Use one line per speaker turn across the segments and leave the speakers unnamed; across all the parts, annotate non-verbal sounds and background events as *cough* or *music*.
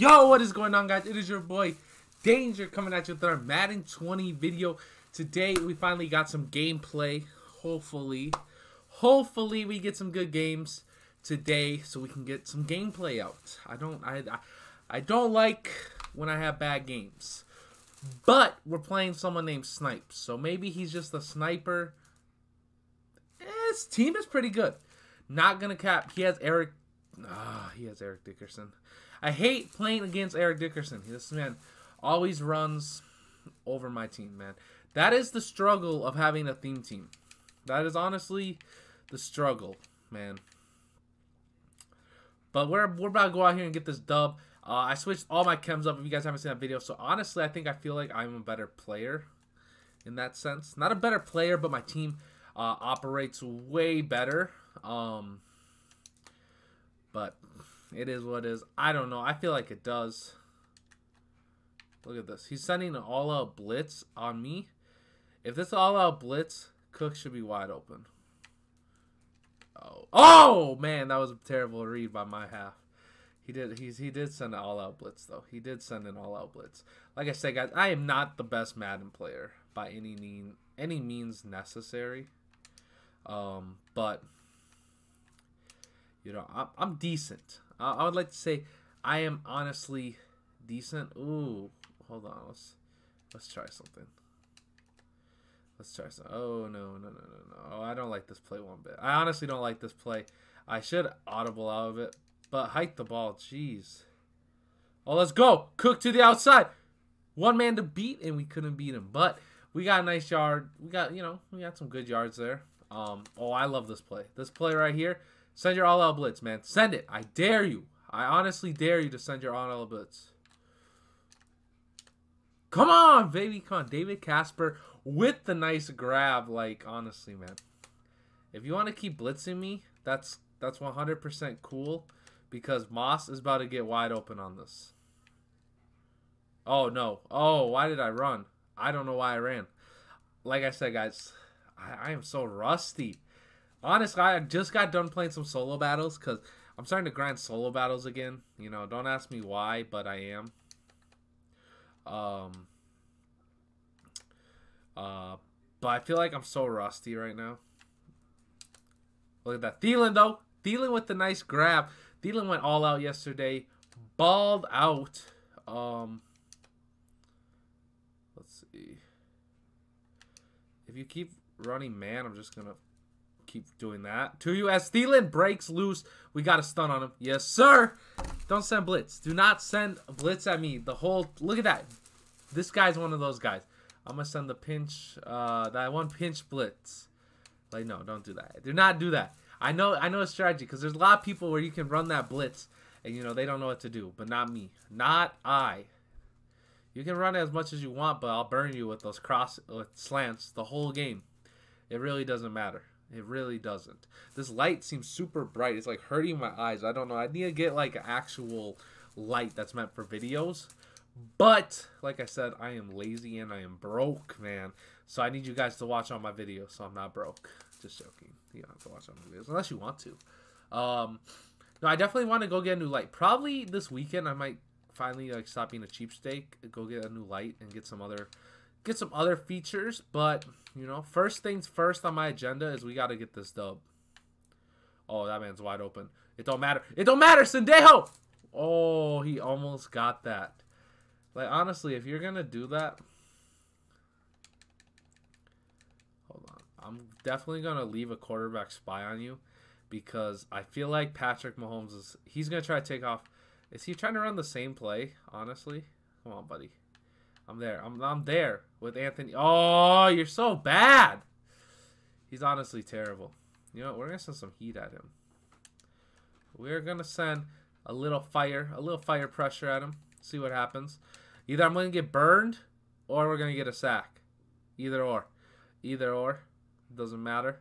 Yo, what is going on, guys? It is your boy Danger coming at you with our Madden 20 video. Today, we finally got some gameplay. Hopefully, hopefully we get some good games today so we can get some gameplay out. I don't, I, I, I don't like when I have bad games. But we're playing someone named Snipe, so maybe he's just a sniper. His team is pretty good. Not gonna cap. He has Eric. Ah, he has Eric Dickerson. I hate playing against Eric Dickerson. This man always runs over my team, man. That is the struggle of having a theme team. That is honestly the struggle, man. But we're, we're about to go out here and get this dub. Uh, I switched all my chems up if you guys haven't seen that video. So honestly, I think I feel like I'm a better player in that sense. Not a better player, but my team uh, operates way better. Um, but it is what it is. I don't know. I feel like it does. Look at this. He's sending an all-out blitz on me. If this all-out blitz, Cook should be wide open. Oh, oh man, that was a terrible read by my half. He did. He's he did send an all-out blitz though. He did send an all-out blitz. Like I said, guys, I am not the best Madden player by any mean any means necessary. Um, but you know, I'm, I'm decent. I, I would like to say I am honestly decent. Ooh, hold on. Let's let's try something. Let's try some. Oh no no no no no! Oh, I don't like this play one bit. I honestly don't like this play. I should audible out of it, but hike the ball. Jeez. Oh, let's go. Cook to the outside. One man to beat, and we couldn't beat him. But we got a nice yard. We got you know we got some good yards there. Um. Oh, I love this play. This play right here. Send your all-out blitz, man. Send it. I dare you. I honestly dare you to send your all-out blitz. Come on, baby. Come on. David Casper with the nice grab. Like, honestly, man. If you want to keep blitzing me, that's that's 100% cool. Because Moss is about to get wide open on this. Oh, no. Oh, why did I run? I don't know why I ran. Like I said, guys, I, I am so rusty. Honestly, I just got done playing some solo battles because I'm starting to grind solo battles again. You know, don't ask me why, but I am. Um. Uh, but I feel like I'm so rusty right now. Look at that. Thielen, though. Thielen with the nice grab. Thielen went all out yesterday. Balled out. Um. Let's see. If you keep running man, I'm just going to keep doing that. To you as Thielen breaks loose. We got a stun on him. Yes, sir. Don't send blitz. Do not send blitz at me. The whole look at that. This guy's one of those guys. I'm gonna send the pinch. Uh, that one pinch blitz. Like no, don't do that. Do not do that. I know. I know a strategy because there's a lot of people where you can run that blitz and you know they don't know what to do. But not me. Not I. You can run as much as you want, but I'll burn you with those cross with slants the whole game. It really doesn't matter. It really doesn't. This light seems super bright. It's like hurting my eyes. I don't know. I need to get like actual light that's meant for videos. But like I said, I am lazy and I am broke, man. So I need you guys to watch all my videos so I'm not broke. Just joking. You don't have to watch all my videos unless you want to. Um, no, I definitely want to go get a new light. Probably this weekend I might finally like stop being a cheapsteak, go get a new light and get some other get some other features, but you know, first things first on my agenda is we got to get this dub. Oh, that man's wide open. It don't matter. It don't matter, Sendejo. Oh, he almost got that. Like honestly, if you're gonna do that, hold on. I'm definitely gonna leave a quarterback spy on you because I feel like Patrick Mahomes is. He's gonna try to take off. Is he trying to run the same play? Honestly, come on, buddy. I'm there. I'm I'm there with Anthony. Oh, you're so bad. He's honestly terrible. You know, we're gonna send some heat at him. We're gonna send a little fire, a little fire pressure at him. See what happens. Either I'm gonna get burned, or we're gonna get a sack. Either or, either or, doesn't matter.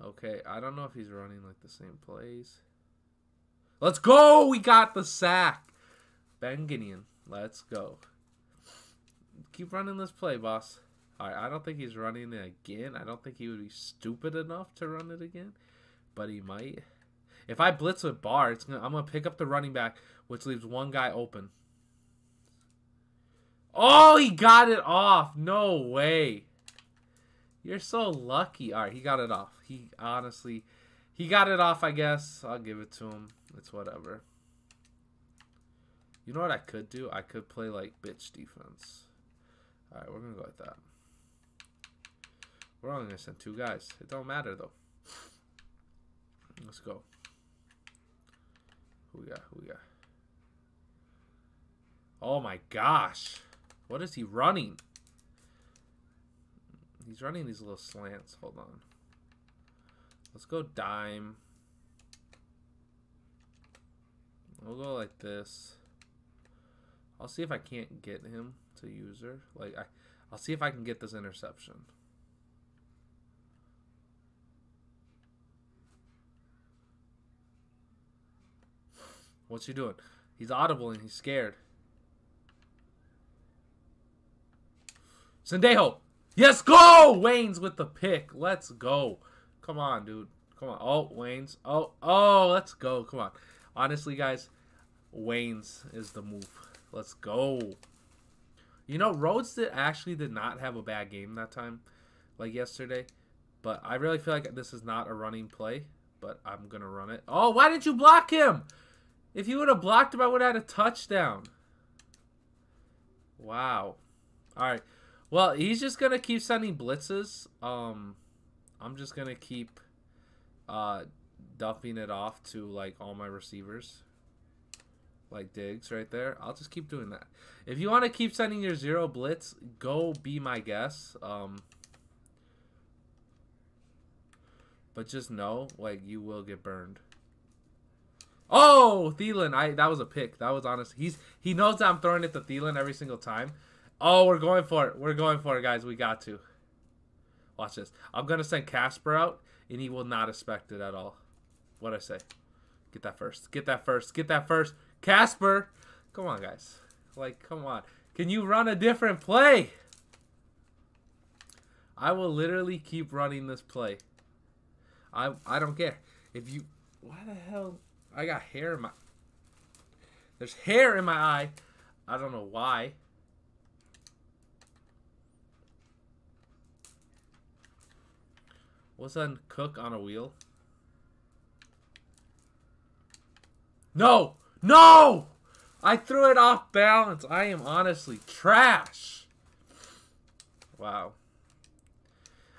Okay, I don't know if he's running like the same plays. Let's go! We got the sack. Ben Gideon. Let's go. Keep running this play, boss. Alright, I don't think he's running it again. I don't think he would be stupid enough to run it again. But he might. If I blitz with Barr, it's gonna, I'm gonna pick up the running back, which leaves one guy open. Oh, he got it off. No way. You're so lucky. All right, he got it off. He honestly, he got it off, I guess. I'll give it to him. It's whatever. You know what I could do? I could play like bitch defense. All right, we're to go with that. We're only to send two guys. It don't matter, though. Let's go. Who we got? Who we got? Oh, my gosh. What is he running? He's running these little slants. Hold on. Let's go dime. We'll go like this. I'll see if I can't get him to user. Like I, I'll see if I can get this interception. What's he doing? He's audible and he's scared. Sendejo. Yes, go! Waynes with the pick. Let's go. Come on, dude. Come on. Oh, Waynes. Oh, oh, let's go. Come on. Honestly, guys, Waynes is the move. Let's go. You know, Rhodes did actually did not have a bad game that time, like yesterday. But I really feel like this is not a running play. But I'm gonna run it. Oh, why did you block him? If you would have blocked him, I would have had a touchdown. Wow. All right. Well, he's just gonna keep sending blitzes. Um, I'm just gonna keep uh dumping it off to like all my receivers like digs right there. I'll just keep doing that. If you want to keep sending your zero blitz, go be my guess. Um, but just know, like, you will get burned. Oh, Thielen! I that was a pick. That was honest. He's he knows that I'm throwing it to Thielen every single time. Oh, we're going for it. We're going for it, guys. We got to. Watch this. I'm gonna send Casper out, and he will not expect it at all. What I say? Get that first. Get that first. Get that first. Casper, come on, guys. Like, come on. Can you run a different play? I will literally keep running this play. I I don't care. If you why the hell I got hair in my There's hair in my eye. I don't know why. What's that cook on a wheel? No! No! I threw it off balance. I am honestly trash. Wow.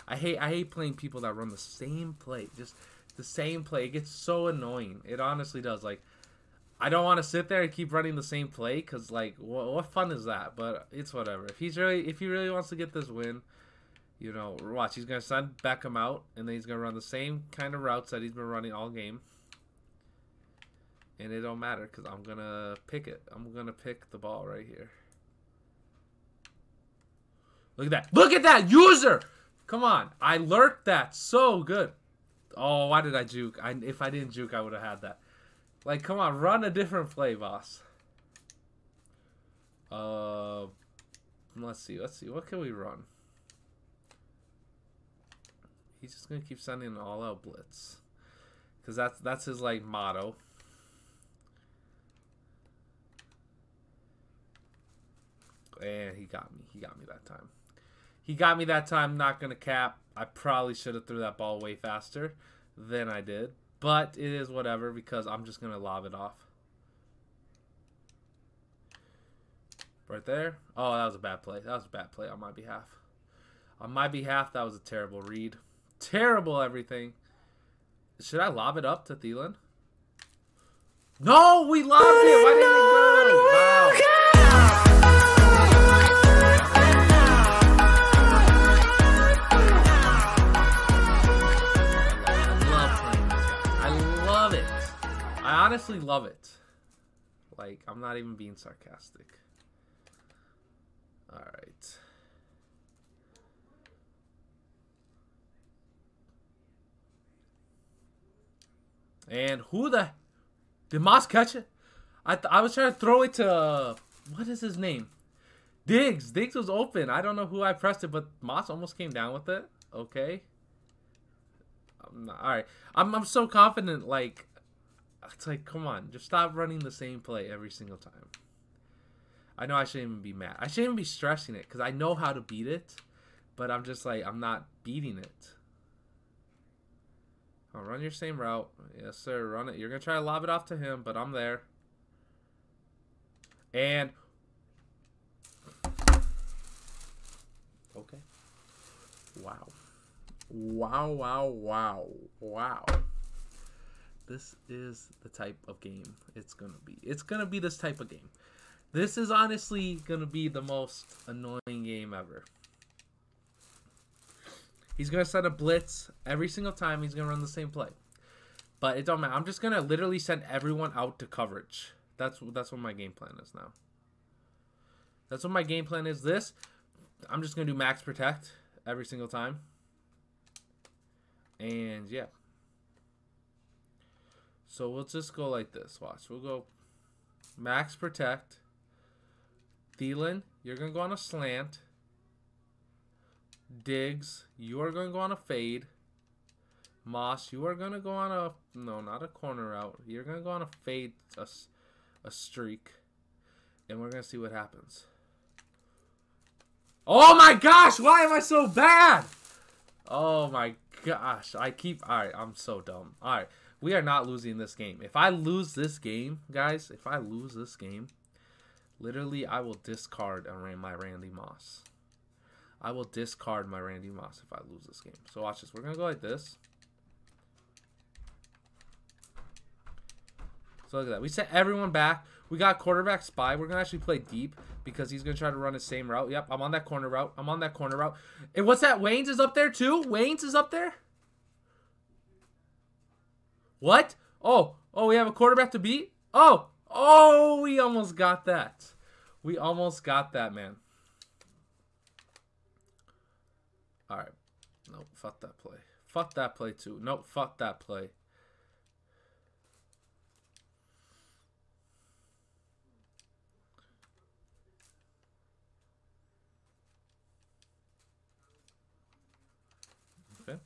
I hate I hate playing people that run the same play. Just the same play. It gets so annoying. It honestly does. Like I don't want to sit there and keep running the same play because like what, what fun is that? But it's whatever. If he's really if he really wants to get this win, you know, watch. He's gonna send Beckham out and then he's gonna run the same kind of routes that he's been running all game and it don't matter because I'm gonna pick it. I'm gonna pick the ball right here. Look at that. Look at that user. Come on. I lurked that so good. Oh, why did I juke? I, if I didn't juke, I would have had that. Like, come on. Run a different play, boss. Uh, let's see. Let's see. What can we run? He's just to keep sending an all-out blitz. Because that's, that's his, like, motto. And he got me. He got me that time. He got me that time. Not going to cap. I probably should have threw that ball way faster than I did. But it is whatever because I'm just going to lob it off. Right there. Oh, that was a bad play. That was a bad play on my behalf. On my behalf, that was a terrible read. Terrible everything. Should I lob it up to Thielen? No, we lobbed it. Why didn't it go? Honestly love it. Like, I'm not even being sarcastic. Alright. And who the... Did Moss catch it? I, I was trying to throw it to... What is his name? Diggs. Diggs was open. I don't know who I pressed it, but Moss almost came down with it. Okay. Not, all right. I'm, I'm so confident, like, It's like, come on, just stop running the same play every single time. I know I shouldn't even be mad. I shouldn't even be stressing it because I know how to beat it, but I'm just like, I'm not beating it. I'll run your same route. Yes, sir. Run it. You're going to try to lob it off to him, but I'm there. And. Okay. Wow. Wow, wow, wow. Wow. This is the type of game it's to be. It's to be this type of game. This is honestly to be the most annoying game ever. He's to send a blitz every single time. He's to run the same play. But it don't matter. I'm just to literally send everyone out to coverage. That's that's what my game plan is now. That's what my game plan is. This, I'm just to do max protect every single time. And yeah. So we'll just go like this. Watch. We'll go max protect. Thielen, you're going to go on a slant. Diggs, you are going to go on a fade. Moss, you are going to go on a, no, not a corner out. You're going to go on a fade, a, a streak. And we're going to see what happens. Oh my gosh, why am I so bad? Oh my gosh, I keep, alright, I'm so dumb. Alright, we are not losing this game. If I lose this game, guys, if I lose this game, literally I will discard my Randy Moss. I will discard my Randy Moss if I lose this game. So watch this. We're going to go like this. So look at that. We set everyone back. We got quarterback spy. We're going to actually play deep because he's going to try to run the same route. Yep, I'm on that corner route. I'm on that corner route. And what's that? Waynes is up there too? Waynes is up there? What? Oh, oh, we have a quarterback to beat? Oh, oh, we almost got that. We almost got that, man. Alright. Nope, fuck that play. Fuck that play too. Nope, fuck that play. Okay.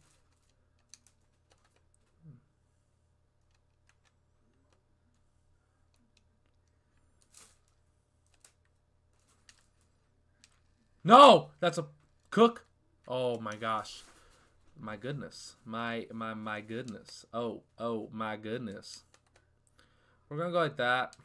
No! That's a cook. Oh my gosh. My goodness. My my my goodness. Oh, oh my goodness. We're gonna go like that.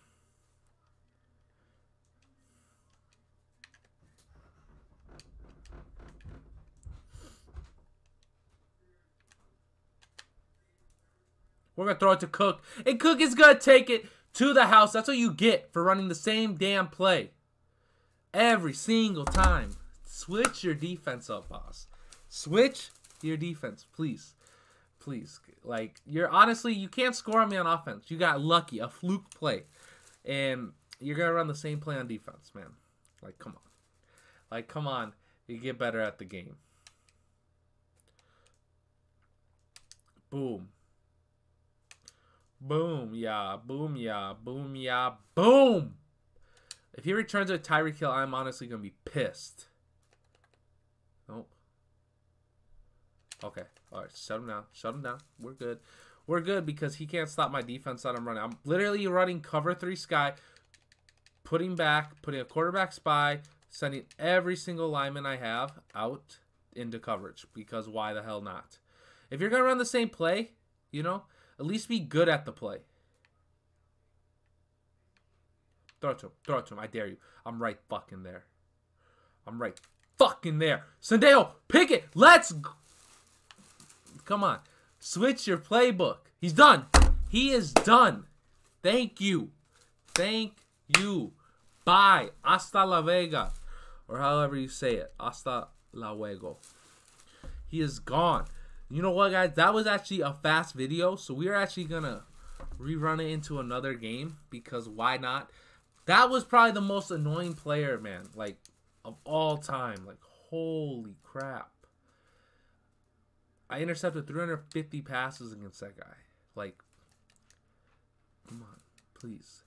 We're gonna throw it to Cook. And Cook is gonna take it to the house. That's what you get for running the same damn play. Every single time. Switch your defense up, boss. Switch your defense, please. Please. Like, you're honestly, you can't score on me on offense. You got lucky, a fluke play. And you're going to run the same play on defense, man. Like, come on. Like, come on. You get better at the game. Boom. Boom, yeah. Boom, yeah. Boom, yeah. Boom! If he returns with Tyreek Hill, I'm honestly going to be pissed. Nope. Okay. All right. Shut him down. Shut him down. We're good. We're good because he can't stop my defense that I'm running. I'm literally running cover three sky, putting back, putting a quarterback spy, sending every single lineman I have out into coverage because why the hell not? If you're going to run the same play, you know, at least be good at the play. Throw it to him. Throw it to him. I dare you. I'm right fucking there. I'm right fucking there. Sendejo, pick it. Let's go. Come on. Switch your playbook. He's done. He is done. Thank you. Thank you. Bye. Hasta la Vega. Or however you say it. Hasta la luego. He is gone. You know what, guys? That was actually a fast video. So we are actually going to rerun it into another game. Because why not? That was probably the most annoying player, man. Like, of all time. Like, holy crap. I intercepted 350 passes against that guy. Like, come on, please.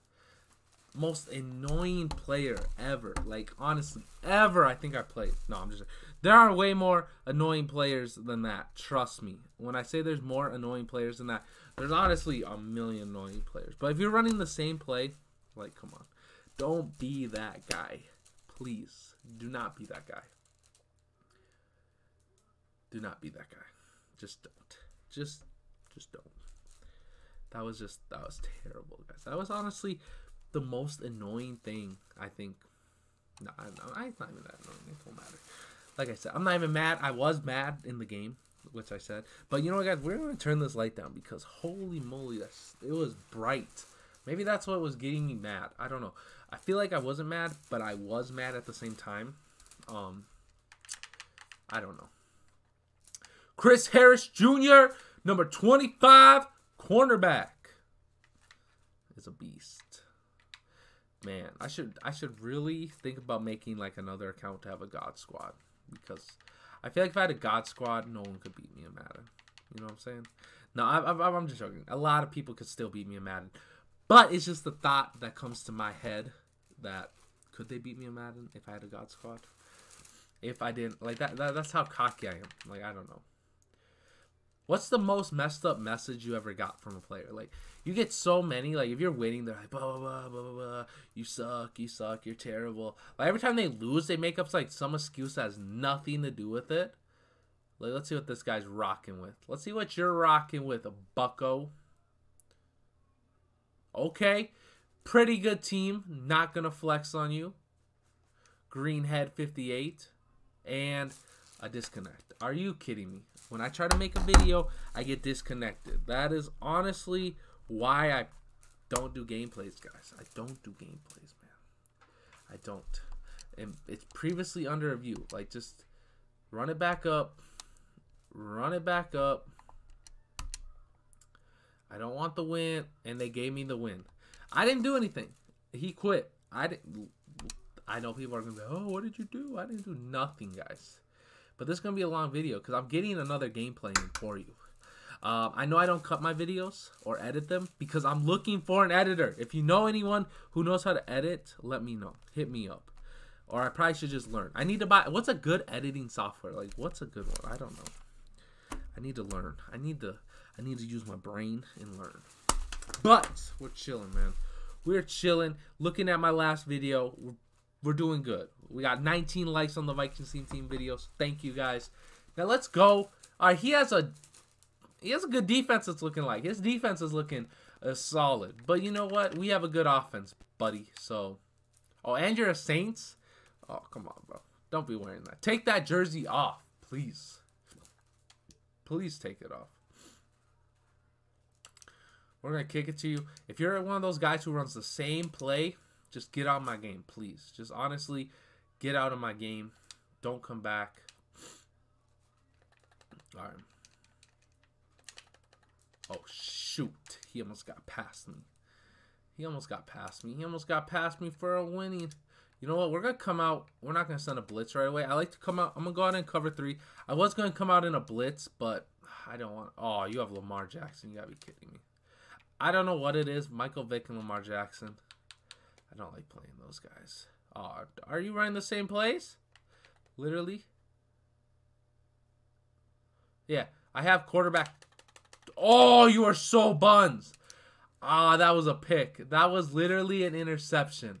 Most annoying player ever. Like, honestly, ever I think I played. No, I'm just. There are way more annoying players than that. Trust me. When I say there's more annoying players than that, there's honestly a million annoying players. But if you're running the same play, like, come on. Don't be that guy. Please. Do not be that guy. Do not be that guy. Just don't. Just, just don't. That was just, that was terrible, guys. That was honestly the most annoying thing, I think. No, I, I, not even that annoying. It don't matter. Like I said, I'm not even mad. I was mad in the game, which I said. But you know what, guys? We're going to turn this light down because holy moly, that's, it was bright. Maybe that's what was getting me mad. I don't know. I feel like I wasn't mad, but I was mad at the same time. Um, I don't know. Chris Harris Jr., number 25, cornerback, is a beast. Man, I should I should really think about making like another account to have a God Squad because I feel like if I had a God Squad, no one could beat me in Madden. You know what I'm saying? No, I, I, I'm just joking. A lot of people could still beat me in Madden, but it's just the thought that comes to my head that could they beat me in Madden if I had a God Squad? If I didn't like that, that that's how cocky I am. Like I don't know. What's the most messed up message you ever got from a player? Like you get so many. Like if you're winning, they're like blah blah blah blah blah. blah. You suck. You suck. You're terrible. Like every time they lose, they make up like some excuse that has nothing to do with it. Like let's see what this guy's rocking with. Let's see what you're rocking with, a Bucko. Okay, pretty good team. Not gonna flex on you. Greenhead 58 and a disconnect. Are you kidding me? When I try to make a video, I get disconnected. That is honestly why I don't do gameplays, guys. I don't do gameplays, man. I don't. And it's previously under review. Like, just run it back up. Run it back up. I don't want the win, and they gave me the win. I didn't do anything. He quit. I didn't. I know people are gonna be, oh, what did you do? I didn't do nothing, guys. But this is gonna be a long video because I'm getting another gameplay for you. Um, I know I don't cut my videos or edit them because I'm looking for an editor. If you know anyone who knows how to edit, let me know. Hit me up. Or I probably should just learn. I need to buy. What's a good editing software? Like, what's a good one? I don't know. I need to learn. I need to. I need to use my brain and learn. But we're chilling, man. We're chilling. Looking at my last video, we're, we're doing good. We got 19 likes on the Vikings team team videos. Thank you guys. Now let's go. All right, he has a he has a good defense. It's looking like his defense is looking uh, solid. But you know what? We have a good offense, buddy. So, oh, and you're a Saints. Oh, come on, bro. Don't be wearing that. Take that jersey off, please. Please take it off. We're going to kick it to you. If you're one of those guys who runs the same play, just get out of my game, please. Just honestly, get out of my game. Don't come back. All right. Oh, shoot. He almost got past me. He almost got past me. He almost got past me for a winning. You know what? We're going to come out. We're not going to send a blitz right away. I like to come out. I'm going to go out and cover three. I was going to come out in a blitz, but I don't want. Oh, you have Lamar Jackson. You got to be kidding me. I don't know what it is. Michael Vick and Lamar Jackson. I don't like playing those guys. Oh, are you running the same plays? Literally? Yeah. I have quarterback. Oh, you are so buns. Ah, that was a pick. That was literally an interception.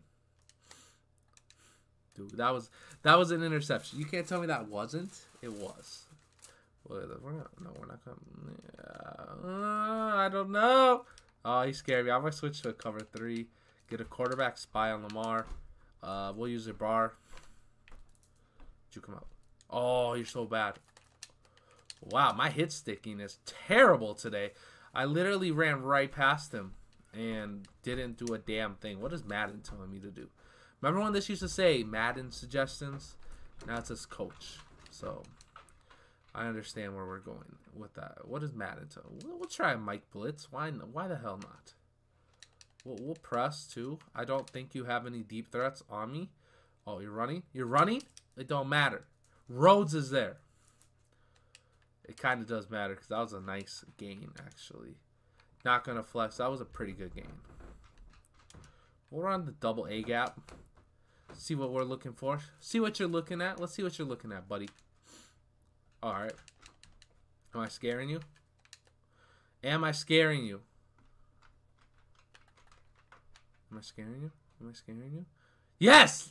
Dude, that was that was an interception. You can't tell me that wasn't. It was. We're not, no, we're not coming. Uh, I don't know. Oh, he's scared me. I'm going to switch to a cover three. Get a quarterback spy on Lamar. Uh, we'll use a Barr. You come out? Oh, you're so bad. Wow, my hit sticking is terrible today. I literally ran right past him and didn't do a damn thing. What is Madden telling me to do? Remember when this used to say Madden suggestions? Now it says coach. So I understand where we're going with that. What is Madden? To? We'll, we'll try Mike Blitz. Why? Why the hell not? We'll, we'll press too. I don't think you have any deep threats on me. Oh, you're running. You're running. It don't matter. Rhodes is there. It kind of does matter because that was a nice gain actually. Not gonna flex. That was a pretty good gain. We'll run the double A gap. See what we're looking for. See what you're looking at. Let's see what you're looking at, buddy. Alright. Am I scaring you? Am I scaring you? Am I scaring you? Am I scaring you? Yes!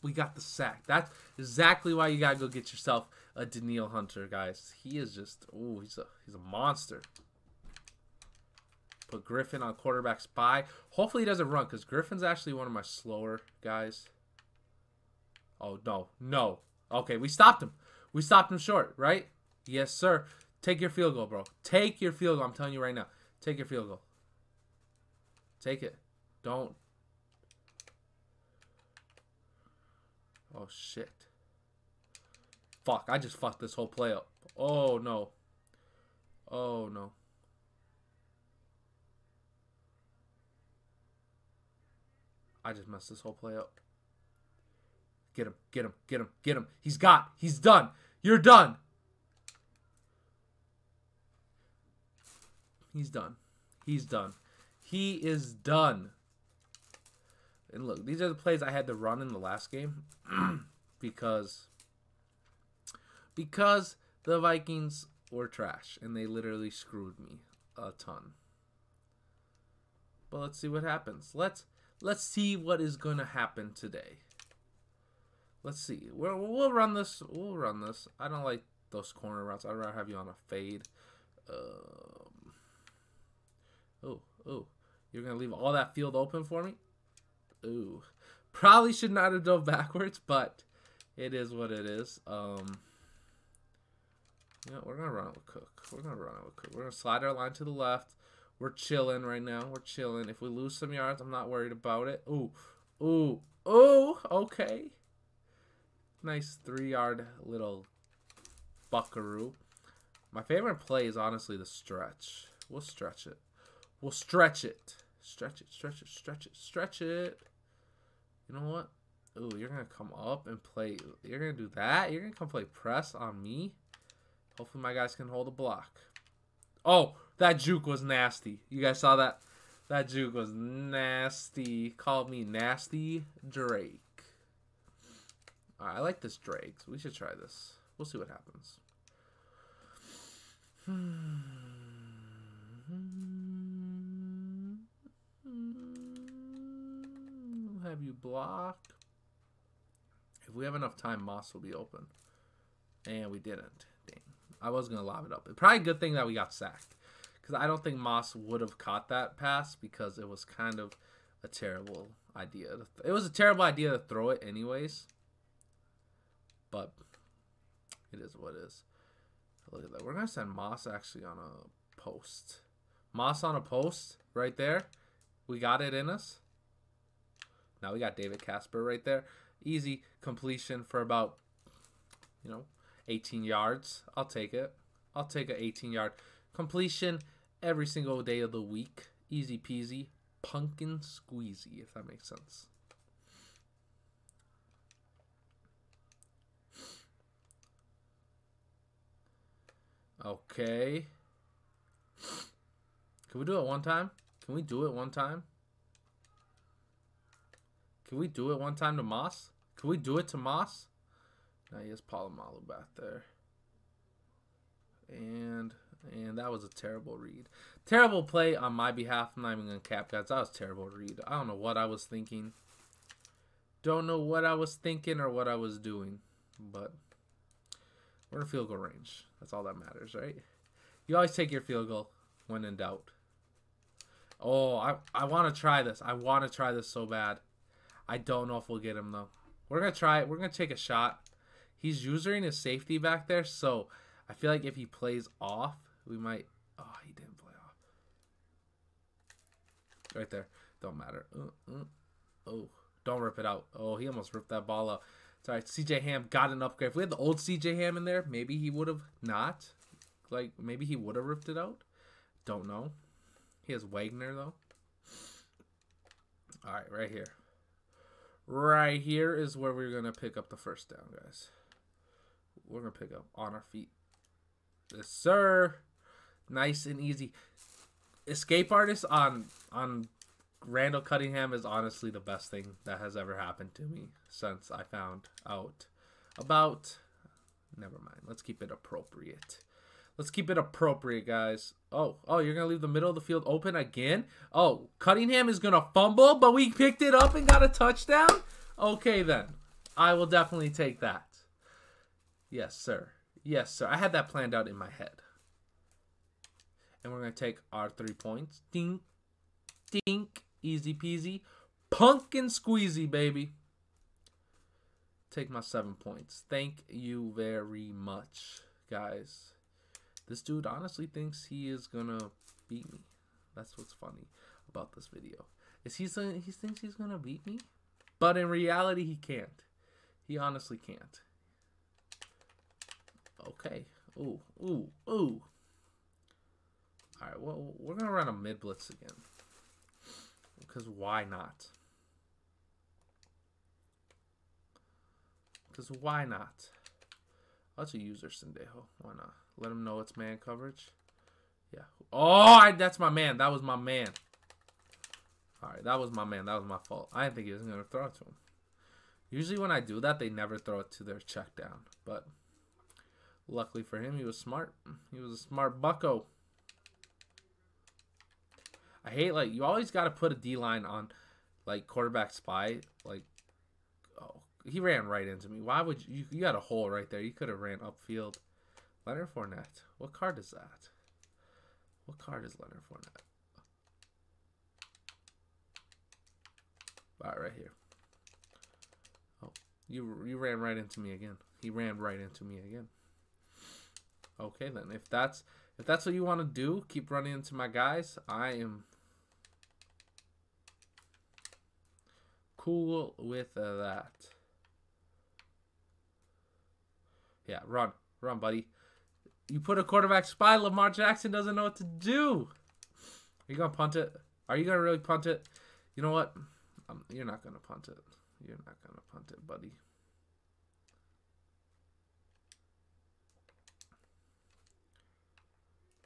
We got the sack. That's exactly why you gotta go get yourself a Danielle Hunter, guys. He is just oh, he's a he's a monster. Put Griffen on quarterback spy. Hopefully he doesn't run, because Griffen's actually one of my slower guys. Oh no, no. Okay, we stopped him. We stopped him short, right? Yes, sir. Take your field goal, bro. Take your field goal. I'm telling you right now. Take your field goal. Take it. Don't. Oh, shit. Fuck, I just fucked this whole play up. Oh, no. Oh, no. I just messed this whole play up. Get him, get him, get him, get him. He's got, he's done. You're done. He's done. He's done. He is done. And look, these are the plays I had to run in the last game *clears throat* because because the Vikings were trash and they literally screwed me a ton. But let's see what happens. Let's let's see what is going to happen today. Let's see. We'll, we'll run this. We'll run this. I don't like those corner routes. I'd rather have you on a fade. Um, oh, oh. You're going to leave all that field open for me? Ooh. Probably should not have dove backwards, but it is what it is. Um, yeah, we're going to run it with Cook. We're going to run it with Cook. We're going to slide our line to the left. We're chilling right now. We're chilling. If we lose some yards, I'm not worried about it. Ooh. Ooh. Ooh. Okay. Nice three-yard little buckaroo. My favorite play is honestly the stretch. We'll stretch it. We'll stretch it. Stretch it, stretch it, stretch it, stretch it. You know what? Ooh, you're going to come up and play. You're going to do that? You're going to come play press on me? Hopefully my guys can hold a block. Oh, that juke was nasty. You guys saw that? That juke was nasty. Called me Nasty Drake. Right, I like this Drake. So we should try this. We'll see what happens. *sighs* Have you blocked? If we have enough time, Moss will be open. And we didn't. Dang. I was going to lob it up. Probably a good thing that we got sacked. Because I don't think Moss would have caught that pass because it was kind of a terrible idea. It was a terrible idea to throw it anyways. But it is what it is. Look at that. We're to send Moss actually on a post. Moss on a post right there. We got it in us. Now we got David Casper right there. Easy completion for about, you know, 18 yards. I'll take it. I'll take an 18 yard completion every single day of the week. Easy peasy. Pumpkin squeezy, if that makes sense. Okay. Can we do it one time? Can we do it one time? Can we do it one time to Moss? Can we do it to Moss? Now he has Polamalu back there. And and that was a terrible read. Terrible play on my behalf. I'm not even going to cap guys. That was terrible read. I don't know what I was thinking. Don't know what I was thinking or what I was doing. But we're in field goal range. That's all that matters, right? You always take your field goal when in doubt. Oh, I, I want to try this. I want to try this so bad. I don't know if we'll get him, though. We're going to try it. We're going to take a shot. He's using his safety back there, so I feel like if he plays off, we might... Oh, he didn't play off. Right there. Don't matter. Uh, uh, oh, don't rip it out. Oh, he almost ripped that ball out. Sorry, CJ Ham got an upgrade. If we had the old CJ Ham in there, maybe he would have not. Like, maybe he would have ripped it out. Don't know. He has Wagner, though. All right, right here. Right here is where we're going to pick up the first down, guys. We're going to pick up on our feet. Yes, sir. Nice and easy. Escape artist on on Randall Cunningham is honestly the best thing that has ever happened to me since I found out about never mind. Let's keep it appropriate. Let's keep it appropriate, guys. Oh, oh, you're going to leave the middle of the field open again? Oh, Cunningham is going to fumble, but we picked it up and got a touchdown? Okay, then. I will definitely take that. Yes, sir. Yes, sir. I had that planned out in my head. And we're going to take our three points. Dink, dink, easy peasy. Pumpkin squeezy, baby. Take my seven points. Thank you very much, guys. This dude honestly thinks he is gonna beat me. That's what's funny about this video. Is he he thinks he's gonna beat me? But in reality he can't. He honestly can't. Okay. Ooh, ooh, ooh. Alright, well we're gonna run a mid blitz again. Because why not? Because why not? Let's user Sendejo. Why not? Let him know it's man coverage. Yeah. Oh, I, that's my man. That was my man. All right, that was my man. That was my fault. I didn't think he was going to throw it to him. Usually when I do that, they never throw it to their check down. But luckily for him, he was smart. He was a smart bucko. I hate, like, you always got to put a D-line on, like, quarterback spy. Like, oh, he ran right into me. Why would you? You got a hole right there. You could have ran upfield. Leonard Fournette. What card is that? What card is Leonard Fournette? All right, right here. Oh, you you ran right into me again. He ran right into me again. Okay, then if that's if that's what you want to do, keep running into my guys. I am cool with uh, that. Yeah, run. Run, buddy. You put a quarterback spy, Lamar Jackson doesn't know what to do. Are you going to punt it? Are you going to really punt it? You know what? Um, you're not going to punt it. You're not going to punt it, buddy.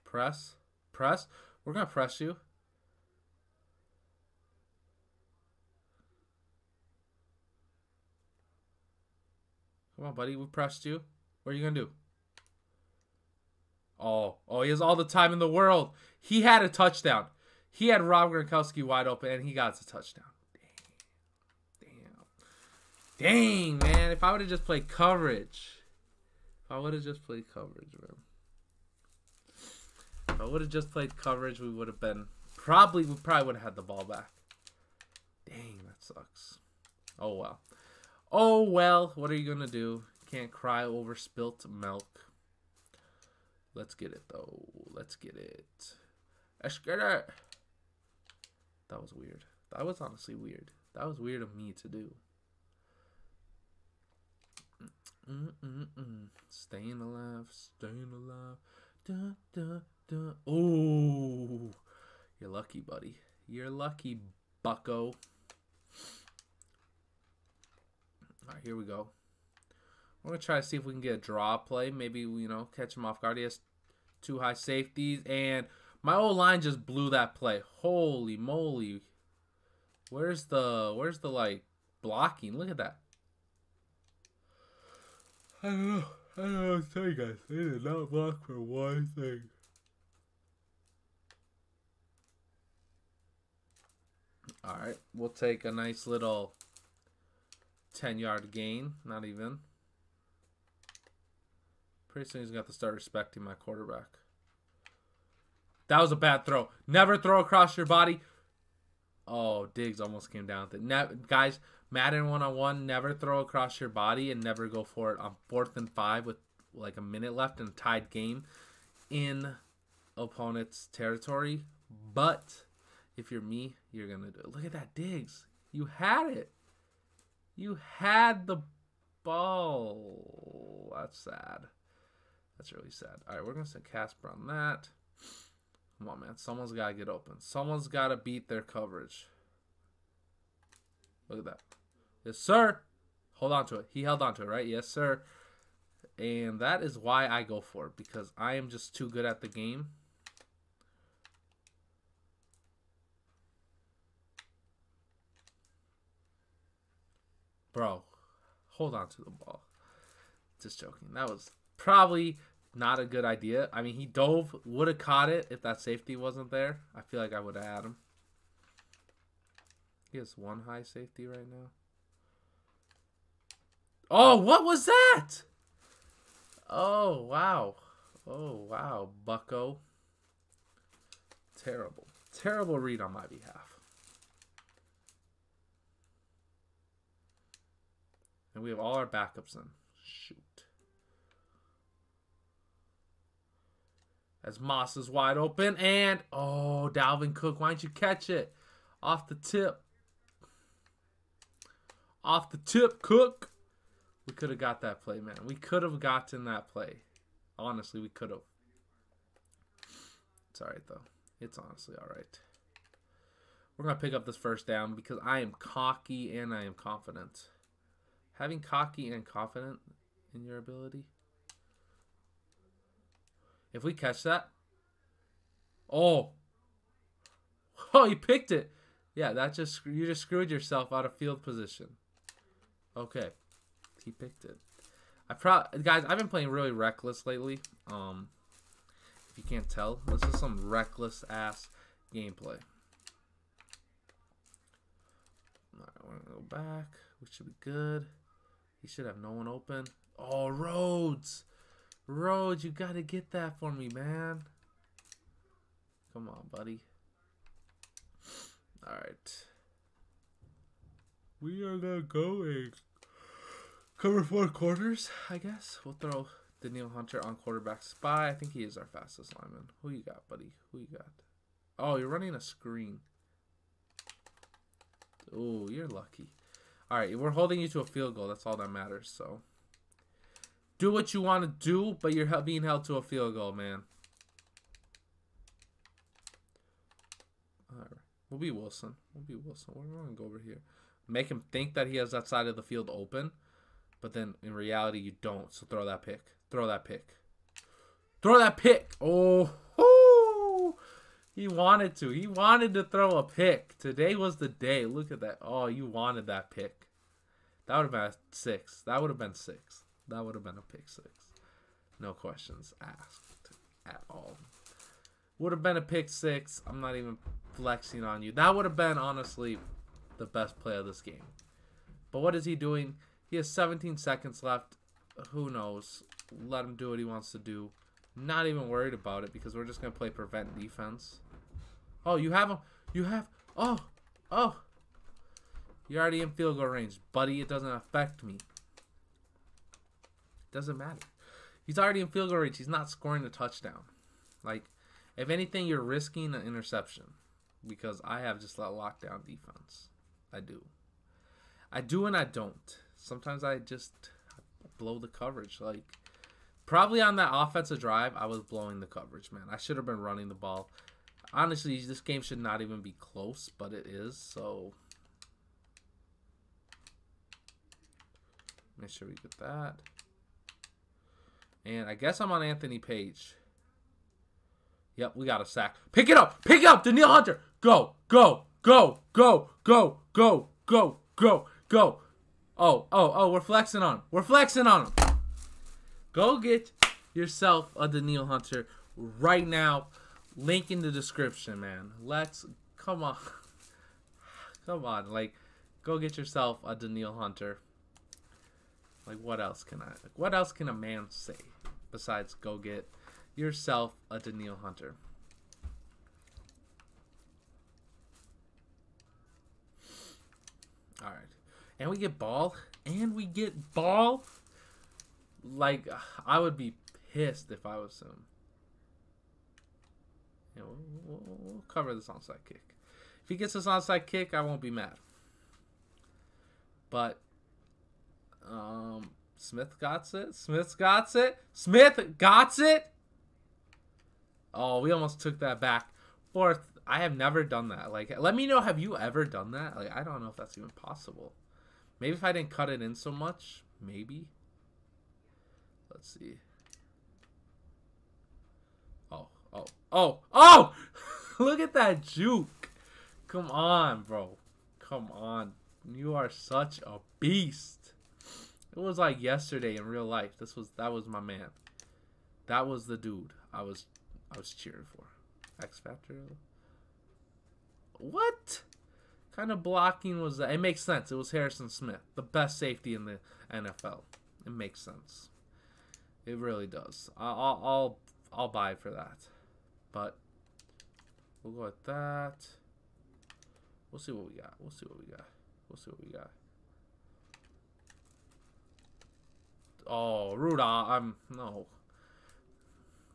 Press. Press. We're going to press you. Come on, buddy. We pressed you. What are you going to do? Oh, oh, he has all the time in the world. He had a touchdown. He had Rob Gronkowski wide open, and he got a touchdown. Damn. Damn. Dang, man. If I would have just played coverage. If I would have just played coverage, man. If I would have just played coverage, we would have been... Probably, we probably would have had the ball back. Dang, that sucks. Oh, well. Oh, well. What are you to do? Can't cry over spilt milk. Let's get it, though. Let's get it. Let's. That was weird. That was honestly weird. That was weird of me to do. Mm -mm -mm. Staying alive, staying alive. Da, da, da. Oh, you're lucky, buddy. You're lucky, bucko. All right, here we go. We're going to try to see if we can get a draw play. Maybe, you know, catch him off guard. He has two high safeties. And my old line just blew that play. Holy moly. Where's the, where's the, like, blocking? Look at that. I don't know. I don't know what to tell you guys. They did not block for one thing. Alright, we'll take a nice little 10 yard gain. Not even. Pretty soon he's going to have to start respecting my quarterback. That was a bad throw. Never throw across your body. Oh, Diggs almost came down with it. Ne guys, Madden one-on-one, never throw across your body and never go for it on fourth and five with like a minute left in a tied game in opponent's territory. But if you're me, you're going to do it. Look at that, Diggs. You had it. You had the ball. That's sad. That's really sad. All right, we're going to send Casper on that. Come on, man. Someone's got to get open. Someone's got to beat their coverage. Look at that. Yes, sir. Hold on to it. He held on to it, right? Yes, sir. And that is why I go for it. Because I am just too good at the game. Bro, hold on to the ball. Just joking. That was Probably not a good idea. I mean, he dove, would have caught it if that safety wasn't there. I feel like I would have had him. He has one high safety right now. Oh, what was that? Oh, wow. Oh, wow, bucko. Terrible. Terrible read on my behalf. And we have all our backups in. Shoot. As Moss is wide open. And, oh, Dalvin Cook, why didn't you catch it? Off the tip. Off the tip, Cook. We could have got that play, man. We could have gotten that play. Honestly, we could have. It's all right, though. It's honestly all right. We're going to pick up this first down because I am cocky and I am confident. Having cocky and confident in your ability. If we catch that. Oh. *laughs* Oh, you picked it. Yeah, that just you just screwed yourself out of field position. Okay. He picked it. I pro guys, I've been playing really reckless lately. Um if you can't tell, this is some reckless ass gameplay. Alright, we're gonna go back. We should be good. He should have no one open. Oh, Rhodes! Rhodes, you gotta get that for me, man. Come on, buddy. Alright. We are gonna go cover four quarters, I guess. We'll throw Danielle Hunter on quarterback spy. I think he is our fastest lineman. Who you got, buddy? Who you got? Oh, you're running a screen. Oh, you're lucky. All right, we're holding you to a field goal. That's all that matters. So do what you want to do, but you're being held to a field goal, man. All right, we'll be Wilson. We'll be Wilson. We're going to go over here. Make him think that he has that side of the field open, but then in reality you don't. So throw that pick. Throw that pick. Throw that pick. Oh, he wanted to. He wanted to throw a pick. Today was the day. Look at that. Oh, you wanted that pick. That would have been six. That would have been six. That would have been a pick six. No questions asked at all. Would have been a pick six. I'm not even flexing on you. That would have been, honestly, the best play of this game. But what is he doing? He has 17 seconds left. Who knows? Let him do what he wants to do. Not even worried about it because we're just going to play prevent defense. Oh, you have him. You have. Oh. Oh. You're already in field goal range. Buddy, it doesn't affect me. Doesn't matter. He's already in field goal range. He's not scoring a touchdown. Like, if anything, you're risking an interception. Because I have just a lockdown defense. I do. I do and I don't. Sometimes I just blow the coverage. Like, probably on that offensive drive, I was blowing the coverage, man. I should have been running the ball honestly, this game should not even be close, but it is, so... Make sure we get that. And I guess I'm on Anthony Page. Yep, we got a sack. Pick it up! Pick it up! Danielle Hunter! Go! Go! Go! Go! Go! Go! Go! Go! Go! Oh, oh, oh, we're flexing on him. We're flexing on him. Go get yourself a Danielle Hunter right now. Link in the description, man. Let's come on. *laughs* come on, like go get yourself a Danielle Hunter. Like what else can I like, what else can a man say besides go get yourself a Danielle Hunter? All right. And we get ball and we get ball. Like I would be pissed if I was him. Yeah, we'll, we'll, we'll cover this onside kick. If he gets this onside kick, I won't be mad. But um, Smith got it. Smith got it. Smith got it. Oh, we almost took that back. Fourth, I have never done that. Like, let me know. Have you ever done that? Like, I don't know if that's even possible. Maybe if I didn't cut it in so much, maybe. Let's see. Oh, oh! *laughs* Look at that juke. Come on, bro. Come on. You are such a beast. It was like yesterday in real life. This was that was my man. That was the dude I was I was cheering for. X Factor. What kind of blocking was that? It makes sense. It was Harrison Smith, the best safety in the NFL. It makes sense. It really does. I'll I'll I'll buy for that. But we'll go with that. We'll see what we got. We'll see what we got. We'll see what we got. Oh, Rudolph. I'm no.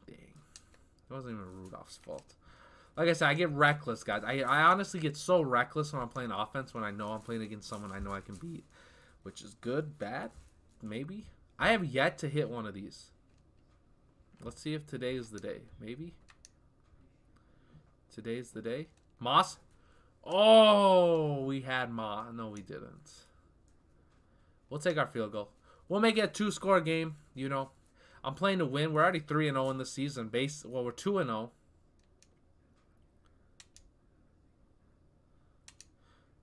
Dang. It wasn't even Rudolph's fault. Like I said, I get reckless, guys. I, I honestly get so reckless when I'm playing offense when I know I'm playing against someone I know I can beat. Which is good, bad, maybe. I have yet to hit one of these. Let's see if today is the day. Maybe. Today's the day. Moss? Oh, we had Moss. No, we didn't. We'll take our field goal. We'll make it a two score game, you know. I'm playing to win. We're already 3 and 0 in the season. Base well, we're 2 and 0.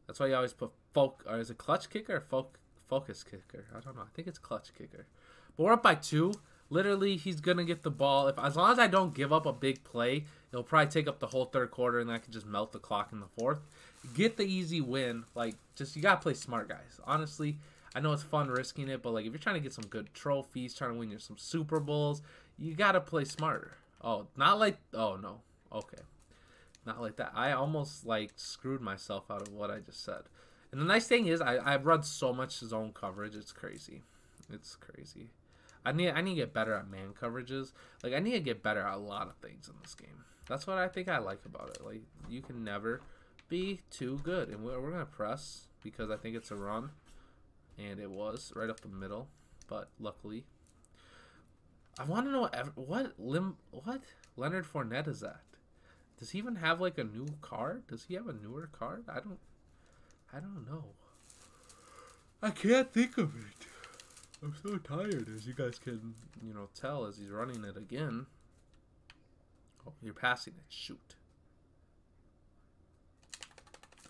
That's why you always put folk or is it clutch kicker folk, focus kicker? I don't know. I think it's clutch kicker. But we're up by 2. Literally, he's going to get the ball. If As long as I don't give up a big play, he'll probably take up the whole third quarter and I can just melt the clock in the fourth. Get the easy win. Like, just, you got to play smart, guys. Honestly, I know it's fun risking it, but like if you're trying to get some good trophies, trying to win you some Super Bowls, you gotta play smarter. Oh, not like oh no, okay, not like that. I almost like screwed myself out of what I just said. And the nice thing is, I I've run so much zone coverage, it's crazy, it's crazy. I need I need to get better at man coverages. Like I need to get better at a lot of things in this game. That's what I think I like about it. Like you can never be too good, and we're, we're gonna press because I think it's a run and it was right up the middle, but luckily. I want to know what lim what Leonard Fournette is at. Does he even have like a new card? Does he have a newer card? I don't I don't know. I can't think of it. I'm so tired, as you guys can, you know, tell as he's running it again. Oh, you're passing it. Shoot.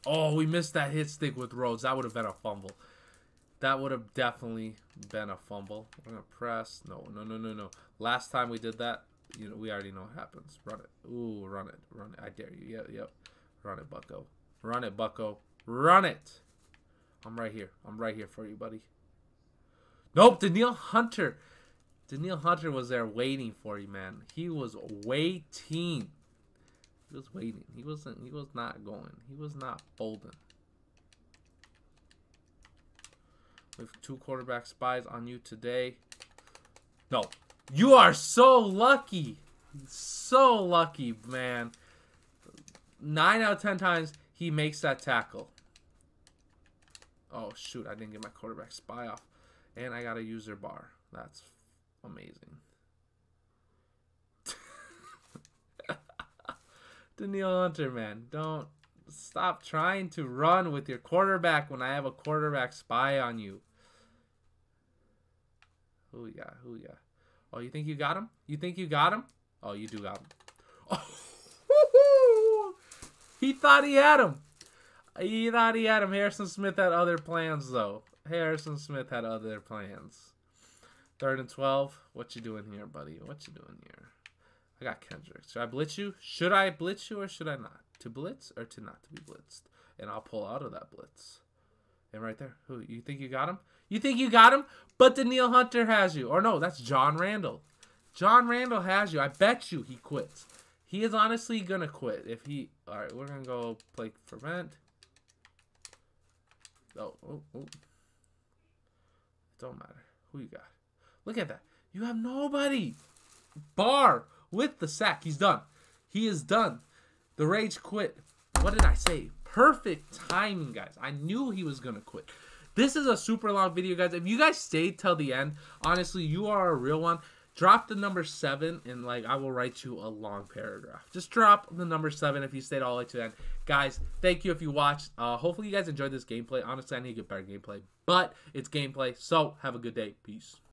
Oh, we missed that hit stick with Rhodes. That would have been a fumble. That would have definitely been a fumble. We're gonna press. No, no, no, no, no. Last time we did that, you know, we already know what happens. Run it. Ooh, run it. Run it. I dare you. Yep, yep. Run it, Bucko. Run it, Bucko. Run it. I'm right here. I'm right here for you, buddy. Nope, Danielle Hunter. Danielle Hunter was there waiting for you, man. He was waiting. He was waiting. He wasn't. He was not going. He was not folding. with two quarterback spies on you today. No. You are so lucky. So lucky, man. Nine out of ten times he makes that tackle. Oh, shoot. I didn't get my quarterback spy off. And I got a user bar. That's amazing. *laughs* Danielle Hunter, man. Don't stop trying to run with your quarterback when I have a quarterback spy on you. Who we got? Who we got? Oh, you think you got him? You think you got him? Oh, you do got him. Oh, *laughs* he thought he had him. He thought he had him. Harrison Smith had other plans, though. Harrison Smith had other plans. Third and 12. What you doing here, buddy? What you doing here? I got Kendrick. Should I blitz you? Should I blitz you or should I not? To blitz or to not to be blitzed? And I'll pull out of that blitz. And right there. Who? You think you got him? You think you got him? But Danielle Hunter has you. Or no, that's John Randle. John Randle has you. I bet you he quits. He is honestly going to quit. If he... Alright, we're going to go play prevent. Oh, oh, oh. It don't matter. Who you got? Look at that. You have nobody. Barr with the sack. He's done. He is done. The rage quit. What did I say? Perfect timing, guys. I knew he was going to quit. This is a super long video, guys. If you guys stayed till the end, honestly, you are a real one. Drop the number seven, and like I will write you a long paragraph. Just drop the number seven if you stayed all the way to the end, guys. Thank you if you watched. Uh, hopefully, you guys enjoyed this gameplay. Honestly, I need to get better gameplay, but it's gameplay. So have a good day. Peace.